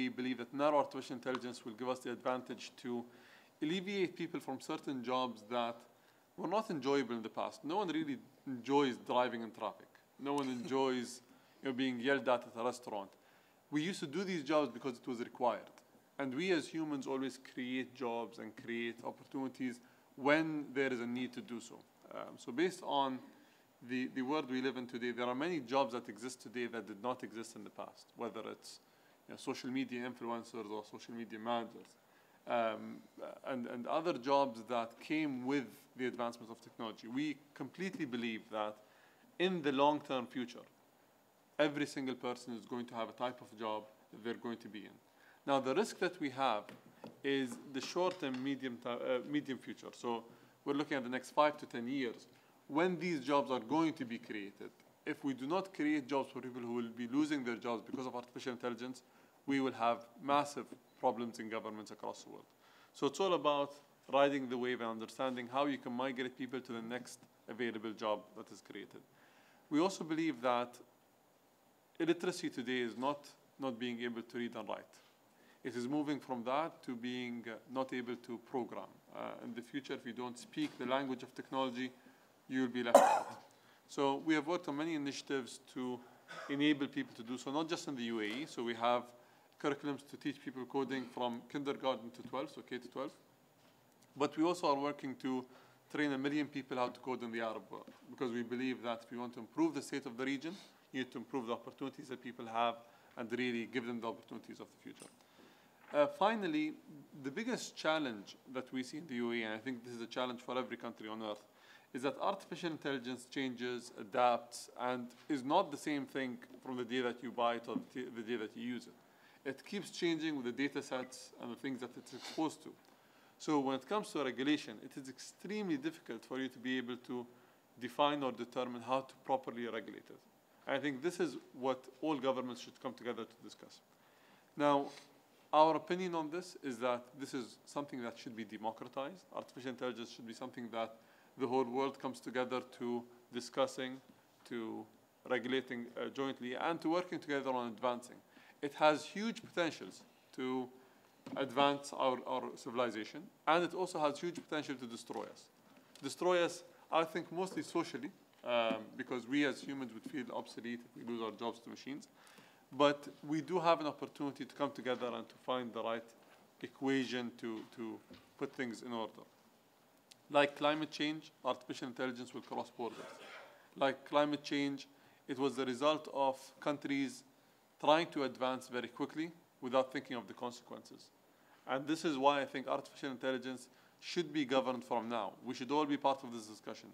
we believe that narrow artificial intelligence will give us the advantage to alleviate people from certain jobs that were not enjoyable in the past. No one really enjoys driving in traffic. No one enjoys you know, being yelled at at a restaurant. We used to do these jobs because it was required. And we as humans always create jobs and create opportunities when there is a need to do so. Um, so based on the, the world we live in today, there are many jobs that exist today that did not exist in the past, whether it's you know, social media influencers or social media managers, um, and, and other jobs that came with the advancement of technology. We completely believe that in the long-term future, every single person is going to have a type of job that they're going to be in. Now, the risk that we have is the short and medium, uh, medium future. So we're looking at the next five to 10 years. When these jobs are going to be created, if we do not create jobs for people who will be losing their jobs because of artificial intelligence, we will have massive problems in governments across the world. So it's all about riding the wave and understanding how you can migrate people to the next available job that is created. We also believe that illiteracy today is not, not being able to read and write. It is moving from that to being uh, not able to program. Uh, in the future, if you don't speak the language of technology, you will be left out. So we have worked on many initiatives to enable people to do so, not just in the UAE. So we have curriculums to teach people coding from kindergarten to 12, so K to 12. But we also are working to train a million people how to code in the Arab world because we believe that if we want to improve the state of the region, you need to improve the opportunities that people have and really give them the opportunities of the future. Uh, finally, the biggest challenge that we see in the UAE, and I think this is a challenge for every country on earth, is that artificial intelligence changes, adapts, and is not the same thing from the day that you buy it or the day that you use it. It keeps changing with the data sets and the things that it's exposed to. So when it comes to regulation, it is extremely difficult for you to be able to define or determine how to properly regulate it. I think this is what all governments should come together to discuss. Now, our opinion on this is that this is something that should be democratized. Artificial intelligence should be something that the whole world comes together to discussing, to regulating uh, jointly, and to working together on advancing. It has huge potentials to advance our, our civilization, and it also has huge potential to destroy us. Destroy us, I think, mostly socially, um, because we as humans would feel obsolete if we lose our jobs to machines. But we do have an opportunity to come together and to find the right equation to, to put things in order. Like climate change, artificial intelligence will cross borders. Like climate change, it was the result of countries trying to advance very quickly without thinking of the consequences. And this is why I think artificial intelligence should be governed from now. We should all be part of this discussion.